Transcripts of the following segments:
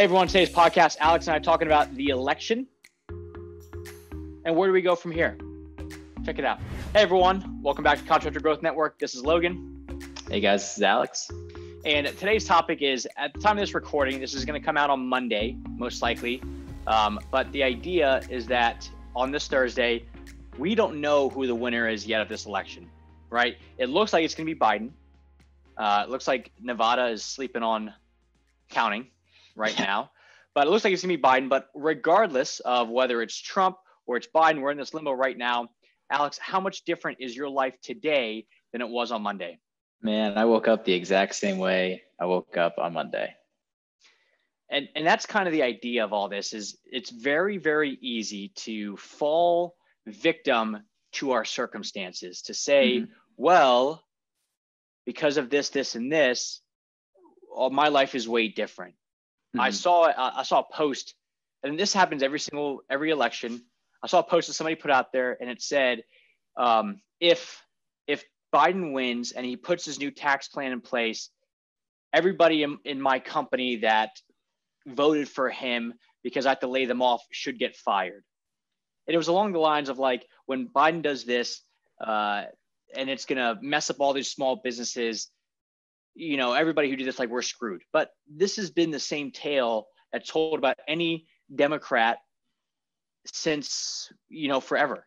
Hey everyone, today's podcast, Alex and I are talking about the election. And where do we go from here? Check it out. Hey everyone, welcome back to Contractor Growth Network. This is Logan. Hey guys, this is Alex. And today's topic is at the time of this recording, this is going to come out on Monday, most likely. Um, but the idea is that on this Thursday, we don't know who the winner is yet of this election, right? It looks like it's going to be Biden. Uh, it looks like Nevada is sleeping on counting right now. But it looks like it's going to be Biden. But regardless of whether it's Trump or it's Biden, we're in this limbo right now. Alex, how much different is your life today than it was on Monday? Man, I woke up the exact same way I woke up on Monday. And and that's kind of the idea of all this is it's very very easy to fall victim to our circumstances to say, mm-hmm. well, because of this this and this, all, my life is way different. Mm-hmm. I saw uh, I saw a post, and this happens every single every election. I saw a post that somebody put out there, and it said, um, if if Biden wins and he puts his new tax plan in place, everybody in, in my company that voted for him because I have to lay them off should get fired. And it was along the lines of like when Biden does this, uh, and it's gonna mess up all these small businesses you know, everybody who did this, like we're screwed. But this has been the same tale that's told about any Democrat since, you know, forever.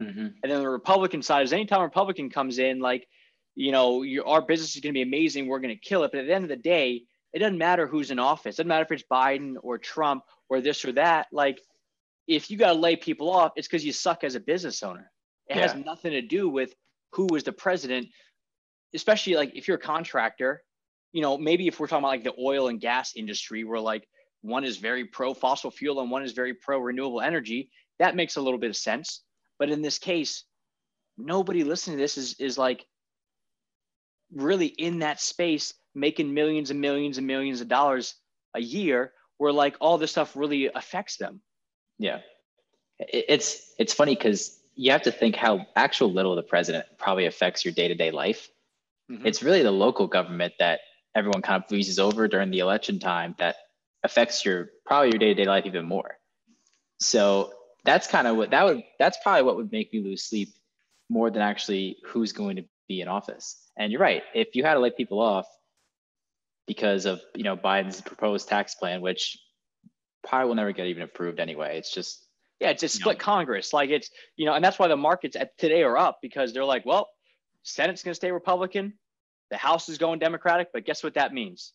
Mm-hmm. And then the Republican side is anytime a Republican comes in, like, you know, your, our business is going to be amazing. We're going to kill it. But at the end of the day, it doesn't matter who's in office. It doesn't matter if it's Biden or Trump or this or that. Like, if you got to lay people off, it's because you suck as a business owner. It yeah. has nothing to do with who was the president especially like if you're a contractor, you know, maybe if we're talking about like the oil and gas industry, where like one is very pro fossil fuel and one is very pro renewable energy, that makes a little bit of sense. But in this case, nobody listening to this is is like really in that space making millions and millions and millions of dollars a year where like all this stuff really affects them. Yeah. It's it's funny because you have to think how actual little the president probably affects your day-to-day life Mm-hmm. It's really the local government that everyone kind of breezes over during the election time that affects your probably your day-to-day life even more. So that's kind of what that would that's probably what would make me lose sleep more than actually who's going to be in office. And you're right. If you had to lay people off because of you know Biden's proposed tax plan, which probably will never get even approved anyway. It's just yeah, it's just split know. Congress. Like it's you know, and that's why the markets at today are up because they're like, well, Senate's going to stay Republican, the House is going Democratic, but guess what that means?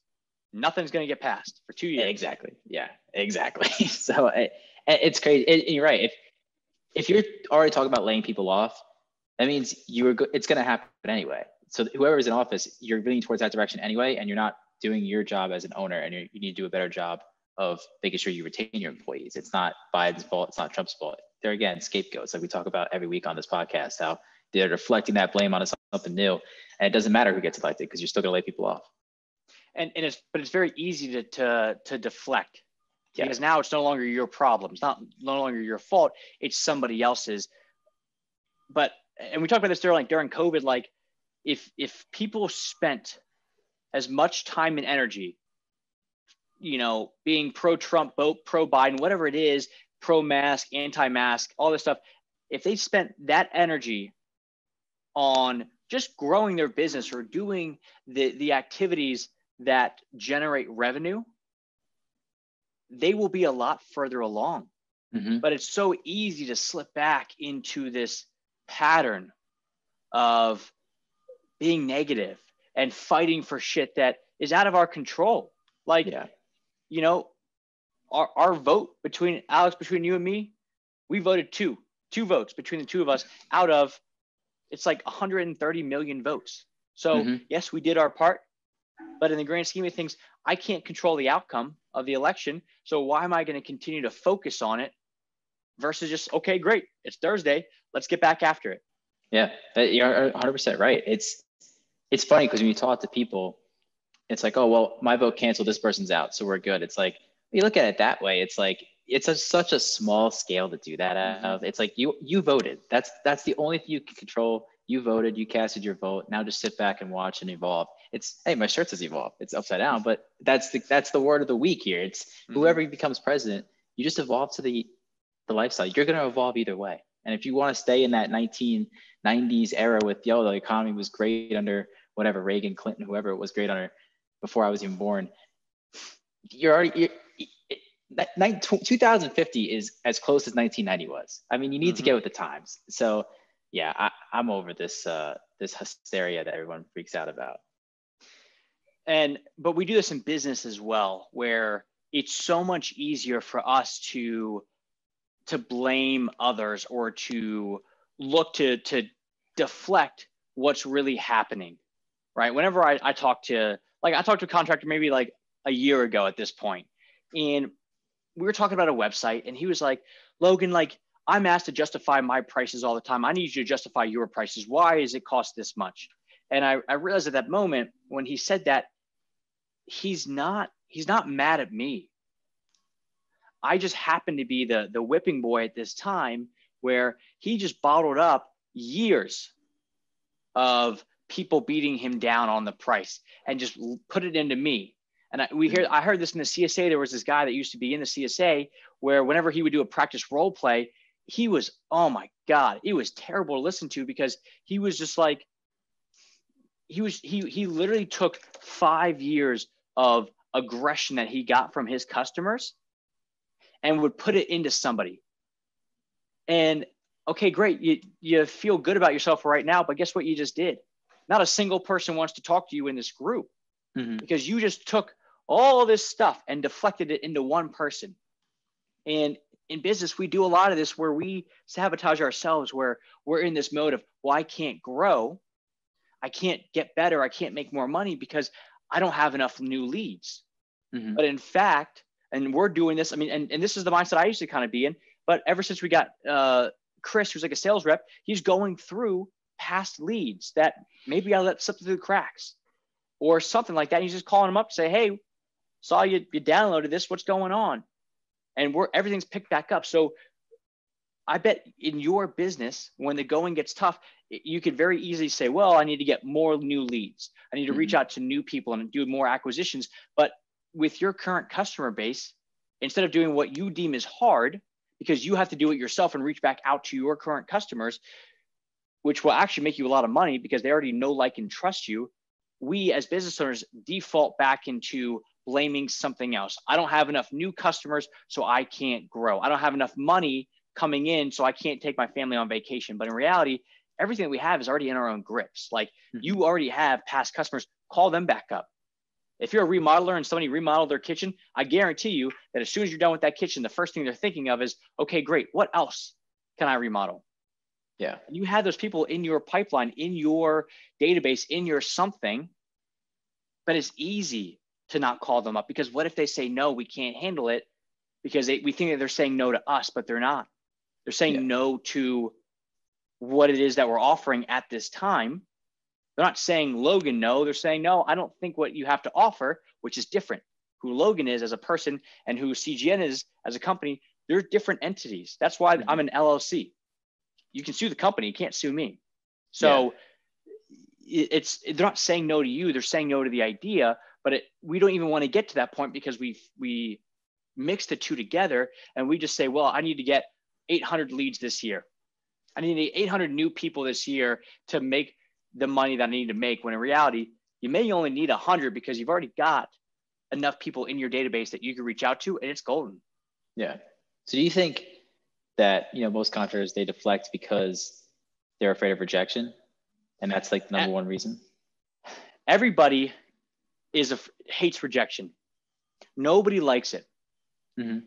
Nothing's going to get passed for two years. Exactly. Yeah, exactly. so it, it's crazy. It, you're right. If if you're already talking about laying people off, that means you are. It's going to happen anyway. So whoever is in office, you're leaning towards that direction anyway, and you're not doing your job as an owner, and you need to do a better job of making sure you retain your employees. It's not Biden's fault. It's not Trump's fault. They're again scapegoats, like we talk about every week on this podcast. How they're deflecting that blame onto something new and it doesn't matter who gets elected because you're still going to lay people off. And, and it's but it's very easy to to to deflect yeah. because now it's no longer your problem. It's not no longer your fault. It's somebody else's. But and we talked about this during like during COVID. Like if if people spent as much time and energy, you know, being pro Trump, pro Biden, whatever it is, pro mask, anti mask, all this stuff, if they spent that energy on just growing their business or doing the, the activities that generate revenue, they will be a lot further along. Mm-hmm. But it's so easy to slip back into this pattern of being negative and fighting for shit that is out of our control. Like, yeah. you know, our, our vote between Alex, between you and me, we voted two, two votes between the two of us out of it's like 130 million votes. So mm-hmm. yes, we did our part, but in the grand scheme of things, I can't control the outcome of the election. So why am I going to continue to focus on it versus just okay, great, it's Thursday, let's get back after it. Yeah, you're 100 percent right. It's it's funny because when you talk to people, it's like, oh well, my vote canceled, this person's out, so we're good. It's like you look at it that way. It's like it's a, such a small scale to do that mm-hmm. of. It's like you you voted. That's that's the only thing you can control. You voted. You casted your vote. Now just sit back and watch and evolve. It's hey, my shirt says evolve. It's upside down, but that's the that's the word of the week here. It's mm-hmm. whoever becomes president, you just evolve to the the lifestyle. You're going to evolve either way. And if you want to stay in that 1990s era with yo, the economy was great under whatever Reagan, Clinton, whoever it was great under before I was even born, you're already you're, 2050 is as close as 1990 was. I mean, you need mm-hmm. to get with the times. So, yeah, I, am over this uh, this hysteria that everyone freaks out about. And but we do this in business as well, where it's so much easier for us to to blame others or to look to to deflect what's really happening right whenever I, I talk to like i talked to a contractor maybe like a year ago at this point and we were talking about a website and he was like logan like i'm asked to justify my prices all the time. I need you to justify your prices. Why is it cost this much? And i, I realized at that moment when he said that he's not he's not mad at me. I just happened to be the the whipping boy at this time where he just bottled up years of people beating him down on the price and just put it into me. And I, we hear I heard this in the CSA. There was this guy that used to be in the CSA where whenever he would do a practice role play, he was oh my god, it was terrible to listen to because he was just like he was he he literally took five years of aggression that he got from his customers and would put it into somebody. And okay, great. You, you feel good about yourself right now, but guess what you just did? Not a single person wants to talk to you in this group mm-hmm. because you just took all this stuff and deflected it into one person. And in business, we do a lot of this where we sabotage ourselves, where we're in this mode of, well, I can't grow. I can't get better. I can't make more money because I don't have enough new leads. Mm-hmm. But in fact, and we're doing this. I mean, and, and this is the mindset I used to kind of be in. But ever since we got uh, Chris, who's like a sales rep, he's going through past leads that maybe I let slip through the cracks or something like that. he's just calling them up to say, Hey, saw you, you downloaded this. What's going on? And we're everything's picked back up. So I bet in your business, when the going gets tough, you could very easily say, well, I need to get more new leads. I need to reach mm-hmm. out to new people and do more acquisitions. But with your current customer base, instead of doing what you deem is hard, because you have to do it yourself and reach back out to your current customers, which will actually make you a lot of money because they already know, like, and trust you. We as business owners default back into blaming something else. I don't have enough new customers, so I can't grow. I don't have enough money coming in, so I can't take my family on vacation. But in reality, everything that we have is already in our own grips. Like mm-hmm. you already have past customers, call them back up. If you're a remodeler and somebody remodeled their kitchen, I guarantee you that as soon as you're done with that kitchen, the first thing they're thinking of is, okay, great. What else can I remodel? Yeah. You have those people in your pipeline, in your database, in your something, but it's easy to not call them up because what if they say, no, we can't handle it because they, we think that they're saying no to us, but they're not. They're saying yeah. no to what it is that we're offering at this time they're not saying Logan no. They're saying no. I don't think what you have to offer, which is different. Who Logan is as a person and who CGN is as a company, they're different entities. That's why mm-hmm. I'm an LLC. You can sue the company. You can't sue me. So yeah. it's they're not saying no to you. They're saying no to the idea. But it, we don't even want to get to that point because we we mix the two together and we just say, well, I need to get 800 leads this year. I need 800 new people this year to make the money that I need to make. When in reality, you may only need hundred because you've already got enough people in your database that you can reach out to, and it's golden. Yeah. So do you think that you know most contractors they deflect because they're afraid of rejection, and that's like the number one reason? Everybody is a, hates rejection. Nobody likes it. Mm-hmm.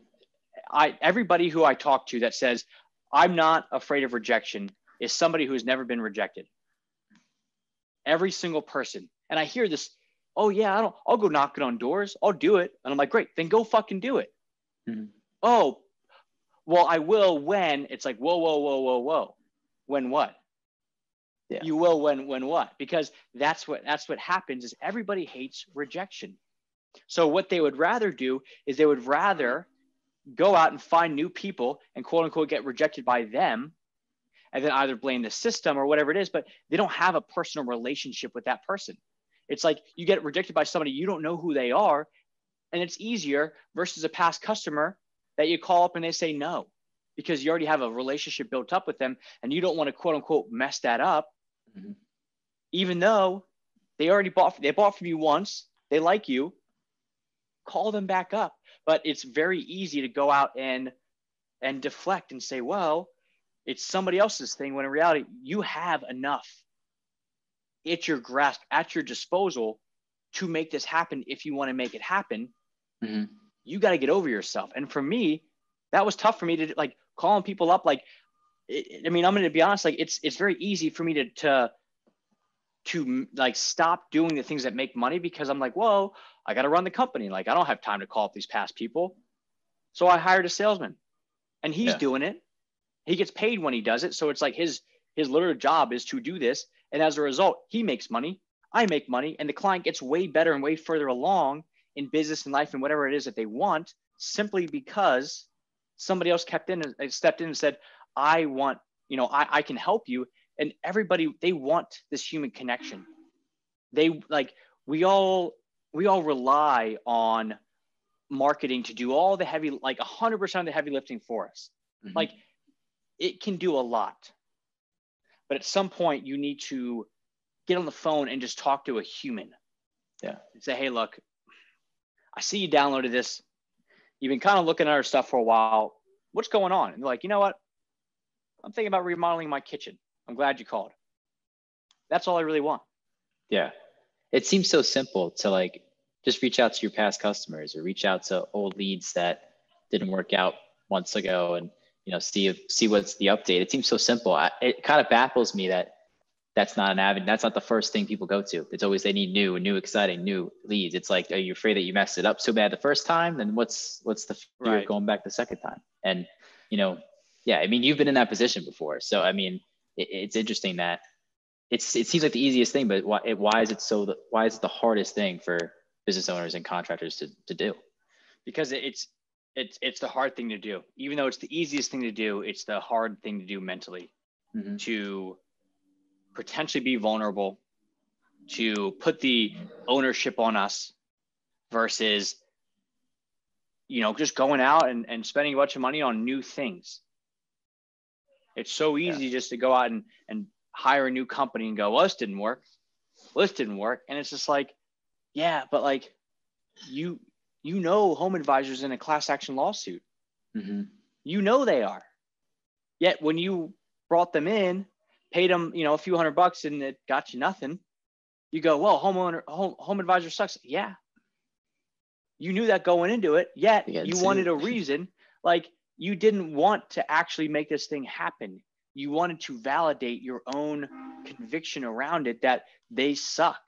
I everybody who I talk to that says I'm not afraid of rejection is somebody who has never been rejected every single person. And I hear this, oh yeah, I don't, I'll go knocking on doors. I'll do it. And I'm like, great, then go fucking do it. Mm-hmm. Oh, well, I will when it's like, whoa, whoa, whoa, whoa, whoa. When what? Yeah. You will when when what? Because that's what that's what happens is everybody hates rejection. So what they would rather do is they would rather go out and find new people and quote unquote get rejected by them and then either blame the system or whatever it is, but they don't have a personal relationship with that person. It's like you get rejected by somebody you don't know who they are, and it's easier versus a past customer that you call up and they say no because you already have a relationship built up with them and you don't want to quote unquote mess that up mm-hmm. even though they already bought they bought from you once they like you call them back up but it's very easy to go out and and deflect and say well it's somebody else's thing when in reality you have enough at your grasp at your disposal to make this happen if you want to make it happen mm-hmm. you got to get over yourself and for me that was tough for me to like calling people up like it, i mean i'm going to be honest like it's it's very easy for me to to to like stop doing the things that make money because i'm like whoa i got to run the company. Like i don't have time to call up these past people. So i hired a salesman and he's yeah. doing it. He gets paid when he does it. So it's like his his literal job is to do this. And as a result he makes money. I make money. And the client gets way better and way further along in business and life and whatever it is that they want simply because somebody else kept in and uh, stepped in and said, I want, you know, I, I can help you. And everybody, they want this human connection. They like, we all, we all rely on marketing to do all the heavy, like 100% of the heavy lifting for us. Mm-hmm. Like it can do a lot. But at some point, you need to get on the phone and just talk to a human. Yeah. And say, hey, look, I see you downloaded this you've been kind of looking at our stuff for a while. What's going on? And they're like, you know what? I'm thinking about remodeling my kitchen. I'm glad you called. That's all I really want. Yeah. It seems so simple to like just reach out to your past customers or reach out to old leads that didn't work out months ago and you know see if see what's the update. It seems so simple. I, it kind of baffles me that that's not an avenue. That's not the first thing people go to. It's always they need new, new, exciting, new leads. It's like, are you afraid that you messed it up so bad the first time? Then what's what's the fear right. of going back the second time? And you know, yeah, I mean, you've been in that position before, so I mean, it, it's interesting that it's it seems like the easiest thing, but why it, why is it so? The, why is it the hardest thing for business owners and contractors to to do? Because it's it's it's the hard thing to do. Even though it's the easiest thing to do, it's the hard thing to do mentally. Mm-hmm. To potentially be vulnerable, to put the ownership on us versus you know just going out and, and spending a bunch of money on new things it's so easy yeah. just to go out and, and hire a new company and go well this didn't work well this didn't work and it's just like yeah but like you you know home advisors in a class action lawsuit mm-hmm. you know they are yet when you brought them in paid them, you know, a few hundred bucks and it got you nothing. You go, well, homeowner, home, home advisor sucks. Yeah. You knew that going into it, yet you, you wanted a reason. Like you didn't want to actually make this thing happen. You wanted to validate your own conviction around it that they suck.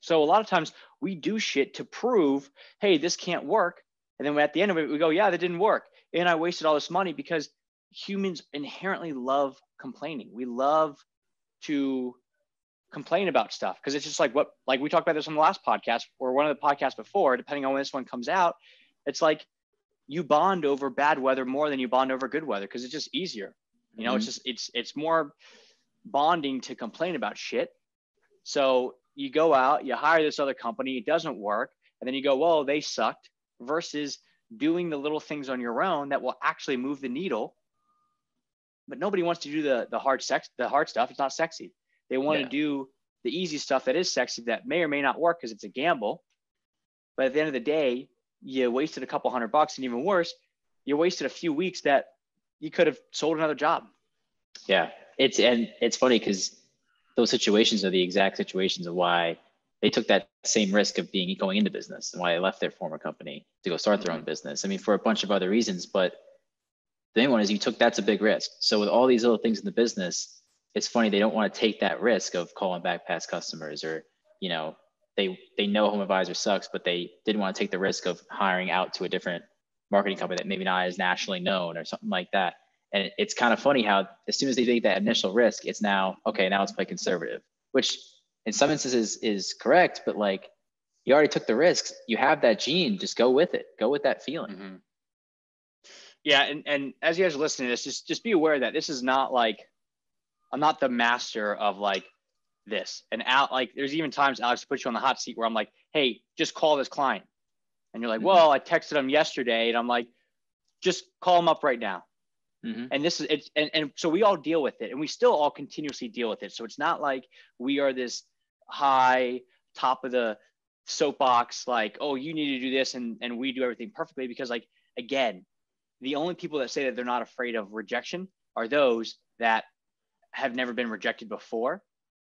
So a lot of times we do shit to prove, hey, this can't work. And then at the end of it, we go, yeah, that didn't work. And I wasted all this money because humans inherently love complaining. We love to complain about stuff because it's just like what like we talked about this on the last podcast or one of the podcasts before, depending on when this one comes out. It's like you bond over bad weather more than you bond over good weather because it's just easier. You know, mm-hmm. it's just it's it's more bonding to complain about shit. So you go out, you hire this other company, it doesn't work, and then you go, well, they sucked, versus doing the little things on your own that will actually move the needle but nobody wants to do the the hard sex the hard stuff. It's not sexy. They want yeah. to do the easy stuff that is sexy that may or may not work because it's a gamble. But at the end of the day, you wasted a couple hundred bucks, and even worse, you wasted a few weeks that you could have sold another job. Yeah, it's and it's funny because those situations are the exact situations of why they took that same risk of being going into business and why they left their former company to go start their own business. I mean, for a bunch of other reasons, but the main one is you took that's a big risk. So with all these little things in the business, it's funny they don't want to take that risk of calling back past customers or you know they they know home advisor sucks, but they didn't want to take the risk of hiring out to a different marketing company that maybe not as nationally known or something like that. And it's kind of funny how as soon as they take that initial risk, it's now okay. Now let's play conservative, which in some instances is correct, but like you already took the risks. You have that gene. Just go with it. Go with that feeling. Mm-hmm yeah and, and as you guys are listening to this just just be aware that this is not like i'm not the master of like this. And out like there's even times Alex puts you on the hot seat where I'm like, hey, just call this client. And you're like, mm-hmm. well, I texted him yesterday, and I'm like, just call him up right now. Mm-hmm. And this is it's and, and so we all deal with it and we still all continuously deal with it. So it's not like we are this high top of the soapbox, like, oh, you need to do this and, and we do everything perfectly. Because like again, the only people that say that they're not afraid of rejection are those that have never been rejected before.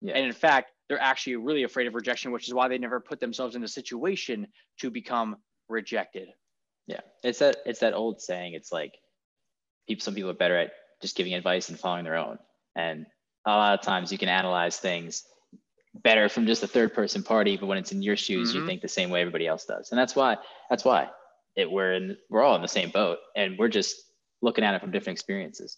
Yeah. And in fact, they're actually really afraid of rejection, which is why they never put themselves in a situation to become rejected. Yeah. It's that it's that old saying, it's like people some people are better at just giving advice and following their own. And a lot of times you can analyze things better from just a third person party, but when it's in your shoes, mm-hmm. you think the same way everybody else does. And that's why that's why it we're in we're all in the same boat and we're just looking at it from different experiences.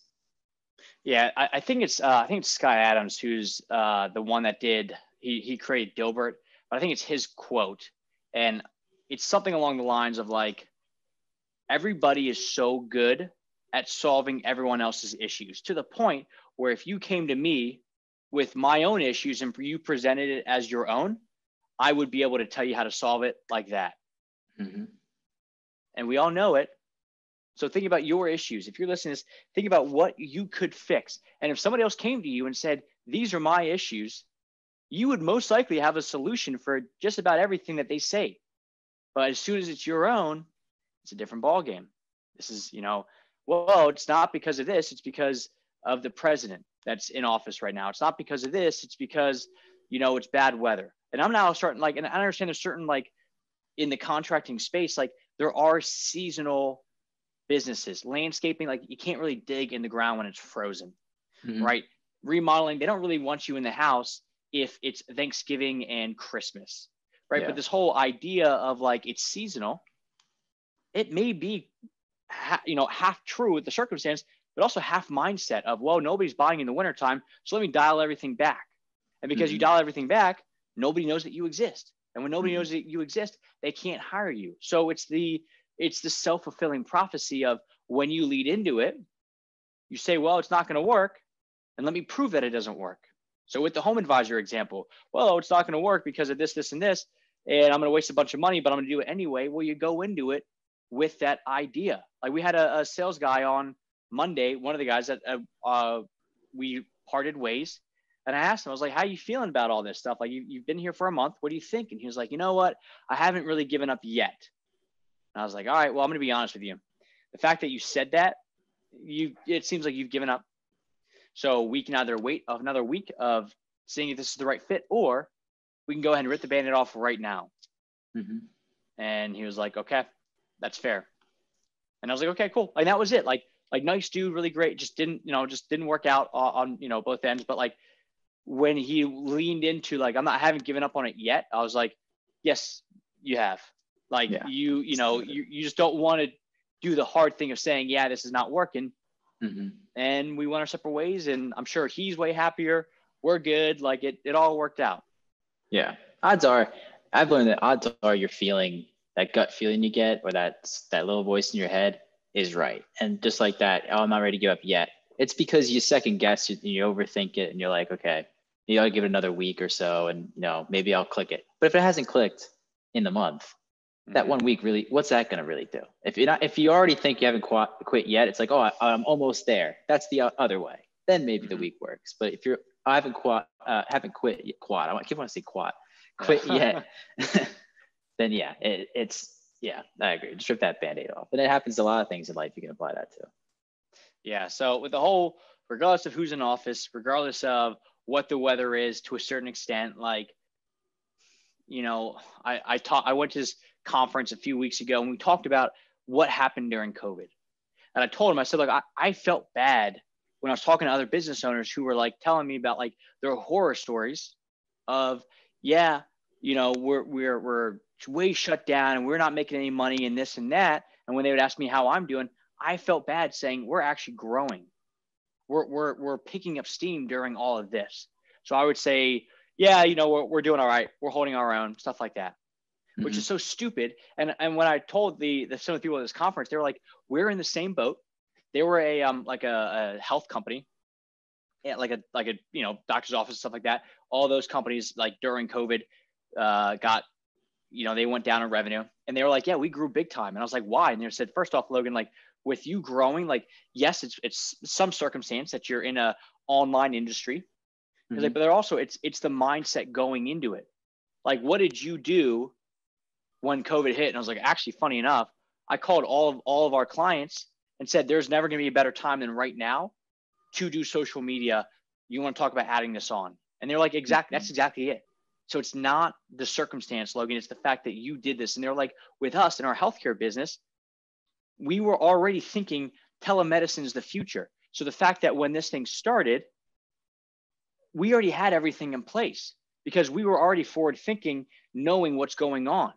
Yeah, I, I think it's uh, I think it's Scott Adams who's uh, the one that did he he created Dilbert, but I think it's his quote, and it's something along the lines of like everybody is so good at solving everyone else's issues to the point where if you came to me with my own issues and you presented it as your own, I would be able to tell you how to solve it like that. Mm-hmm. And we all know it. So think about your issues. If you're listening to this, think about what you could fix. And if somebody else came to you and said, These are my issues, you would most likely have a solution for just about everything that they say. But as soon as it's your own, it's a different ballgame. This is, you know, well, it's not because of this, it's because of the president that's in office right now. It's not because of this, it's because, you know, it's bad weather. And I'm now starting like, and I understand there's certain like in the contracting space, like there are seasonal businesses, landscaping, like you can't really dig in the ground when it's frozen, mm-hmm. right? Remodeling, they don't really want you in the house if it's Thanksgiving and Christmas, right? Yeah. But this whole idea of like it's seasonal, it may be ha- you know, half true with the circumstance, but also half mindset of, well, nobody's buying in the wintertime. So let me dial everything back. And because mm-hmm. you dial everything back, nobody knows that you exist. And when nobody mm-hmm. knows that you exist, they can't hire you. So it's the it's the self-fulfilling prophecy of when you lead into it, you say, well, it's not going to work. And let me prove that it doesn't work. So with the home advisor example, well, it's not going to work because of this, this, and this. And I'm going to waste a bunch of money, but I'm going to do it anyway. Well, you go into it with that idea. Like we had a, a sales guy on Monday, one of the guys that uh, uh, we parted ways. And I asked him, I was like, how are you feeling about all this stuff? Like you, you've been here for a month. What do you think? And he was like, you know what? I haven't really given up yet. And I was like, all right, well, I'm going to be honest with you. The fact that you said that, you, it seems like you've given up. So we can either wait another week of seeing if this is the right fit, or we can go ahead and rip the band-aid off right now. Mm-hmm. And he was like, okay that's fair. And I was like, okay, cool. And that was it. Like, like nice dude, really great. Just didn't, you know, just didn't work out on, on you know, both ends. But like when he leaned into like, I'm not, I haven't given up on it yet. I was like, yes, you have. Like yeah. you, you know, you, you just don't want to do the hard thing of saying, yeah, this is not working. Mm-hmm. And we went our separate ways. And I'm sure he's way happier. We're good. Like it, it all worked out. Yeah. Odds are, I've learned that odds are you're feeling that gut feeling you get or that that little voice in your head is right. And just like that, oh, I'm not ready to give up yet. It's because you second guess, you, you overthink it, and you're like, okay, you gotta give it another week or so, and you know maybe I'll click it. But if it hasn't clicked in the month. That one week really, what's that gonna really do? If you're not, if you already think you haven't quit, quit yet, it's like, oh, I, am almost there. That's the other way. Then maybe mm-hmm. the week works. But if you're, I haven't quit, uh, haven't quit quad. I keep wanting to say quad, quit yet. then yeah, it, it's yeah, I agree. Strip that band-aid off. And it happens to a lot of things in life. You can apply that to. Yeah. So with the whole, regardless of who's in office, regardless of what the weather is to a certain extent, like, you know, I, I taught, I went to this conference a few weeks ago and we talked about what happened during COVID. And I told him, I said, like, I, I felt bad when I was talking to other business owners who were like telling me about like their horror stories of, yeah, you know, we're, we're, we're way shut down and we're not making any money and this and that. And when they would ask me how I'm doing, I felt bad saying we're actually growing. We're, we're, we're picking up steam during all of this. So I would say, yeah, you know, we're, we're doing all right. We're holding our own, stuff like that, mm-hmm. which is so stupid. And, and when I told the, the, some of the people at this conference, they were like, we're in the same boat. They were a, um, like a, a health company yeah, like a like a you know doctor's office stuff like that. All those companies like during COVID uh, got you know they went down in revenue, and they were like, yeah, we grew big time. And I was like, why? And they said, first off, Logan, like with you growing, like yes, it's it's some circumstance that you're in a online industry, mm-hmm. like, but they're also it's it's the mindset going into it. Like, what did you do when COVID hit? And I was like, actually, funny enough, I called all of all of our clients and said, there's never going to be a better time than right now to do social media. You want to talk about adding this on? And they're like, exactly, that's mm-hmm. exactly it. So it's not the circumstance, Logan. It's the fact that you did this. And they're like, with us in our healthcare business, we were already thinking telemedicine is the future. So the fact that when this thing started, we already had everything in place because we were already forward thinking, knowing what's going on.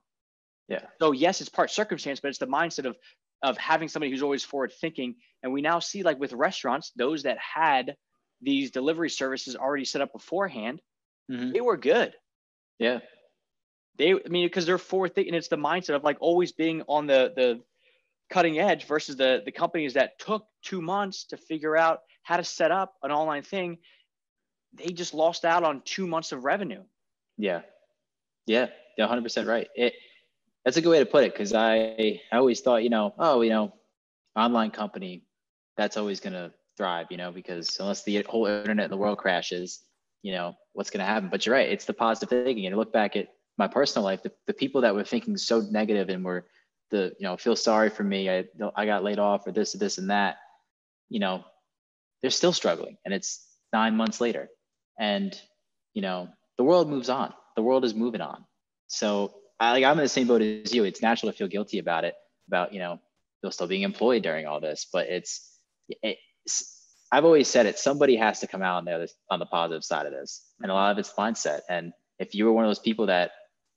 Yeah. So yes, it's part circumstance, but it's the mindset of of having somebody who's always forward thinking. And we now see like with restaurants, those that had these delivery services already set up beforehand, mm-hmm. they were good. Yeah. They, I mean, because they're forward thinking. It's the mindset of like always being on the the cutting edge versus the the companies that took two months to figure out how to set up an online thing. They just lost out on two months of revenue. Yeah. Yeah. Yeah. 100% right. It, that's a good way to put it because I, I always thought, you know, oh, you know, online company, that's always going to thrive, you know, because unless the whole internet in the world crashes, you know, what's going to happen? But you're right. It's the positive thinking. And you look back at my personal life, the, the people that were thinking so negative and were the, you know, feel sorry for me. I, I got laid off or this, or this and that, you know, they're still struggling and it's nine months later. And, you know, the world moves on. The world is moving on. So I, like I'm in the same boat as you. It's natural to feel guilty about it, about you know, still being employed during all this. But it's, it's I've always said it. Somebody has to come out on the other on the positive side of this, and a mm-hmm. lot of it's mindset. And if you were one of those people that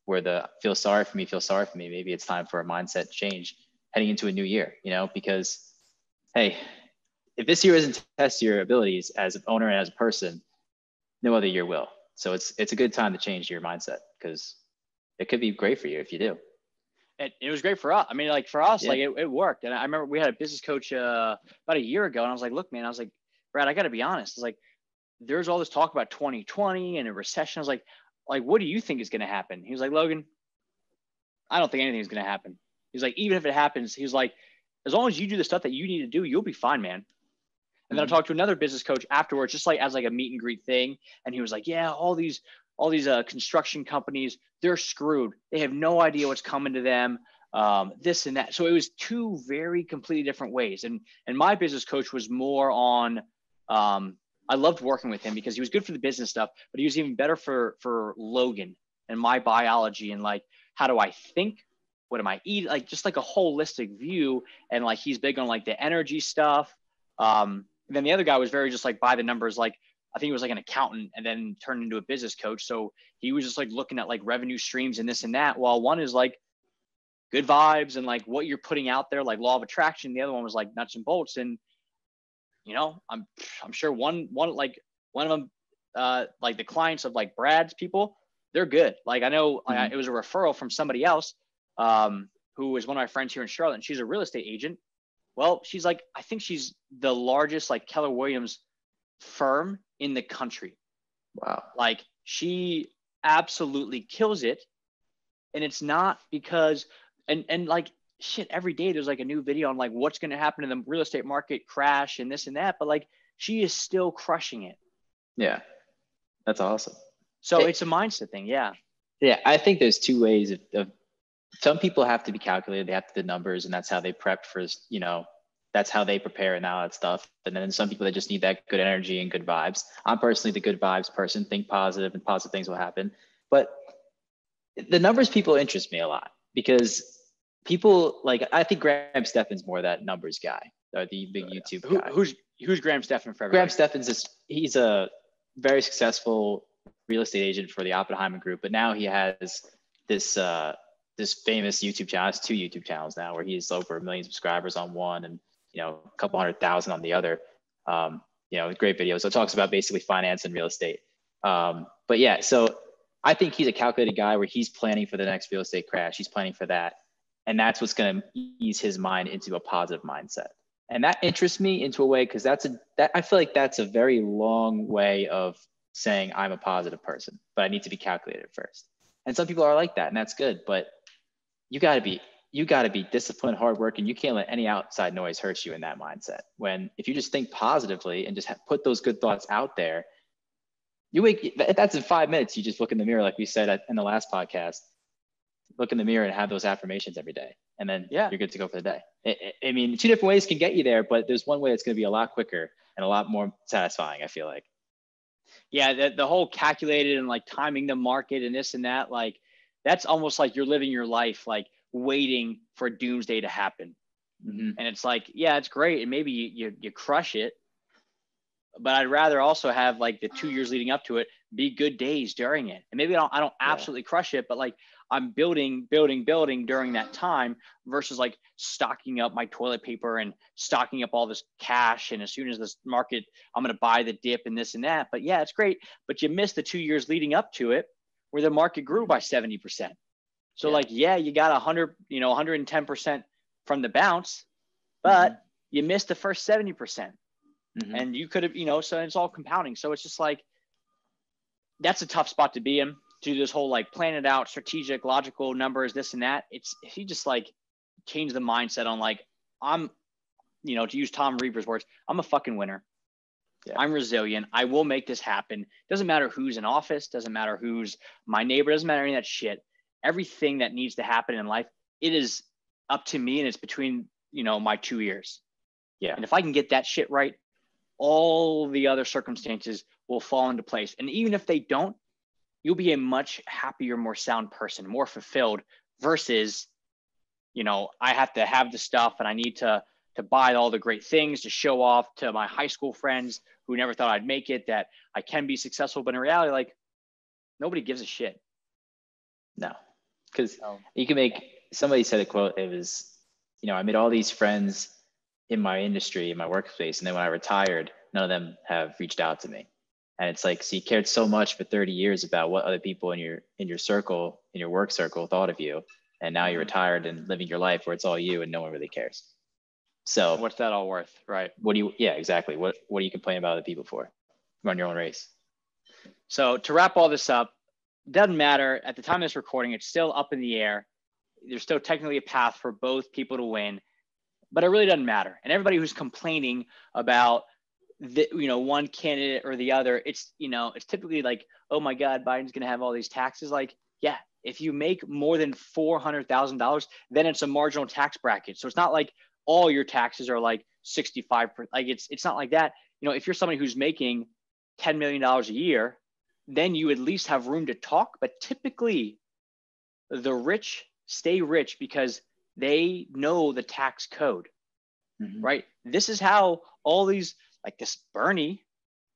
were the feel sorry for me, feel sorry for me, maybe it's time for a mindset change heading into a new year. You know, because hey, if this year isn't test your abilities as an owner and as a person, no other year will. So it's it's a good time to change your mindset because it could be great for you if you do. It, it was great for us. I mean, like for us, yeah. like it, it worked. And I remember we had a business coach uh, about a year ago, and I was like, "Look, man," I was like, "Brad, I got to be honest. It's like there's all this talk about 2020 and a recession. I was like, like, what do you think is going to happen?" He was like, "Logan, I don't think anything is going to happen." He's like, "Even if it happens, he's like, as long as you do the stuff that you need to do, you'll be fine, man." And then I mm-hmm. talked to another business coach afterwards, just like as like a meet and greet thing. And he was like, yeah, all these all these uh, construction companies, they're screwed. They have no idea what's coming to them. Um, this and that. So it was two very completely different ways. And and my business coach was more on. Um, I loved working with him because he was good for the business stuff, but he was even better for for Logan and my biology and like how do I think, what am I eat, like just like a holistic view. And like he's big on like the energy stuff. Um, and then the other guy was very just like by the numbers, like I think he was like an accountant and then turned into a business coach. So he was just like looking at like revenue streams and this and that. While one is like good vibes and like what you're putting out there, like law of attraction. The other one was like nuts and bolts. And you know, I'm I'm sure one one like one of them, uh, like the clients of like Brad's people, they're good. Like I know mm-hmm. I, it was a referral from somebody else, um, who is one of my friends here in Charlotte, and she's a real estate agent. Well, she's like I think she's the largest like Keller Williams firm in the country. Wow. Like she absolutely kills it. And it's not because and and like shit every day there's like a new video on like what's going to happen in the real estate market crash and this and that but like she is still crushing it yeah that's awesome so it, it's a mindset thing yeah yeah i think there's two ways of, of some people have to be calculated they have to do the numbers and that's how they prep for you know that's how they prepare and all that stuff. And then some people that just need that good energy and good vibes. I'm personally the good vibes person, think positive and positive things will happen. But the numbers people interest me a lot because people like I think Graham Stephan's more that numbers guy, or the big oh, YouTube Who, guy. Who's who's Graham Stephan for everybody? Graham Stephan's is he's a very successful real estate agent for the Oppenheimer Group, but now he has this uh, this famous YouTube channel. Has two YouTube channels now where he's over a million subscribers on one and you know, a couple hundred thousand on the other. Um, you know, great videos. So it talks about basically finance and real estate. Um, but yeah, so I think he's a calculated guy where he's planning for the next real estate crash. He's planning for that. And that's what's going to ease his mind into a positive mindset. and that interests me into a way because that's a that I feel like that's a very long way of saying I'm a positive person, but I need to be calculated first. And some people are like that, and that's good. But you got to be you got to be disciplined, hardworking. You can't let any outside noise hurt you in that mindset. When if you just think positively and just have, put those good thoughts out there, you wake. That's in five minutes. You just look in the mirror, like we said in the last podcast. Look in the mirror and have those affirmations every day, and then yeah, you're good to go for the day. I, I mean, two different ways can get you there, but there's one way that's going to be a lot quicker and a lot more satisfying. I feel like. Yeah, the, the whole calculated and like timing the market and this and that, like that's almost like you're living your life like waiting for doomsday to happen. Mm-hmm. And it's like, yeah, it's great, and maybe you, you you crush it, but I'd rather also have like the two years leading up to it be good days during it. And maybe I don't, I don't absolutely yeah. crush it, but like I'm building, building, building during that time versus like stocking up my toilet paper and stocking up all this cash. And as soon as this market, I'm going to buy the dip and this and that. But yeah, it's great. But you miss the two years leading up to it where the market grew by 70%. So yeah. like, yeah, you got a 100, you know, 110% from the bounce, but mm-hmm. you missed the first 70%. percent mm hmm And you could have, you know, so it's all compounding. So it's just like, that's a tough spot to be in to this whole like plan it out, strategic, logical numbers, this and that. It's if you just like change the mindset on like, I'm, you know, to use Tom Reber's words, I'm a fucking winner. Yeah. I'm resilient. I will make this happen. Doesn't matter who's in office, doesn't matter who's my neighbor, doesn't matter any of that shit. Everything that needs to happen in life, it is up to me and it's between, you know, my two ears. Yeah. And if I can get that shit right, all the other circumstances will fall into place. And even if they don't, you'll be a much happier, more sound person, more fulfilled versus, you know, I have to have the stuff and I need to to buy all the great things to show off to my high school friends who never thought I'd make it that I can be successful. But in reality, like nobody gives a shit. No, because no. you can make somebody said a quote. It was, you know, I made all these friends in my industry, in my workplace, and then when I retired, none of them have reached out to me. And it's like, so you cared so much for 30 years about what other people in your in your circle, in your work circle, thought of you, and now you're mm-hmm. retired and living your life where it's all you and no one really cares. So what's that all worth, right? What do you? Yeah, exactly. What What do you complain about other people for? Run your own race. So to wrap all this up, doesn't matter at the time of this recording. It's still up in the air. There's still technically a path for both people to win, but it really doesn't matter. And everybody who's complaining about the, you know one candidate or the other, it's you know it's typically like, oh my God, Biden's going to have all these taxes. Like, yeah, if you make more than four hundred thousand dollars, then it's a marginal tax bracket. So it's not like all your taxes are like 65 like it's it's not like that you know if you're somebody who's making 10 million dollars a year then you at least have room to talk but typically the rich stay rich because they know the tax code mm-hmm. right this is how all these like this bernie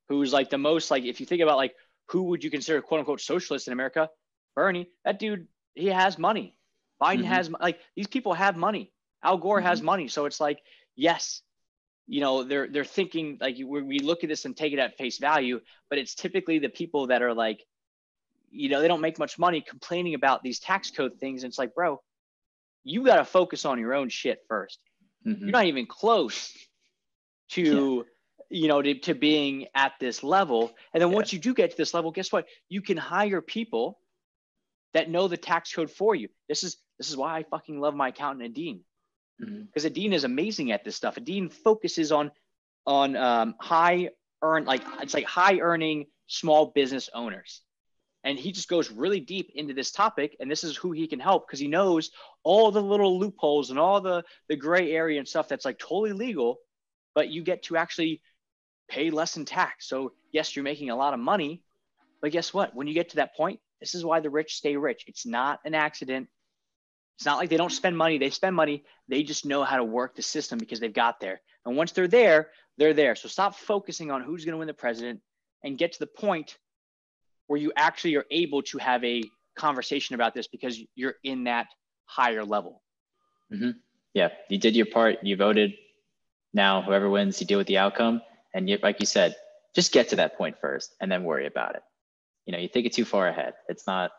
who's like the most like if you think about like who would you consider quote unquote socialist in america bernie that dude he has money biden mm-hmm. has like these people have money Al Gore mm-hmm. has money, so it's like yes, you know they're they're thinking like we look at this and take it at face value, but it's typically the people that are like, you know, they don't make much money complaining about these tax code things. And it's like, bro, you got to focus on your own shit 1st you mm-hmm. You're not even close to. Yeah you know to, to being at this level and then yeah. once you do get to this level guess what you can hire people that know the tax code for you this is this is why i fucking love my accountant and dean because mm-hmm. Is amazing at this stuff. Adine focuses on on um, high earn like it's like high earning small business owners, and he just goes really deep into this topic. And this is who he can help because he knows all the little loopholes and all the the gray area and stuff that's like totally legal, but you get to actually pay less in tax. So yes, you're making a lot of money, but guess what? When you get to that point, this is why the rich stay rich. It's not an accident. It's not like they don't spend money. They spend money. They just know how to work the system because they've got there. And once they're there, they're there. So stop focusing on who's going to win the president and get to the point where you actually are able to have a conversation about this because you're in that higher level. Mm-hmm. Yeah, you did your part. You voted. Now, whoever wins, you deal with the outcome. And you, like you said, just get to that point first and then worry about it. You know, you think it too far ahead. It's not,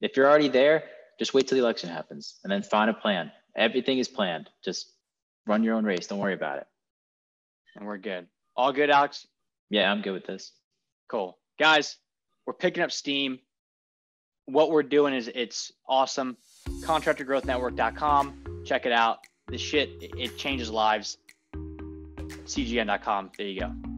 if you're already there, just wait till the election happens and then find a plan. Everything is planned. Just run your own race. Don't worry about it. And we're good. All good, Alex? Yeah, I'm good with this. Cool. Guys, we're picking up steam. What we're doing is it's awesome. Contractorgrowthnetwork.com. Check it out. This shit, it changes lives. CGN.com. There you go.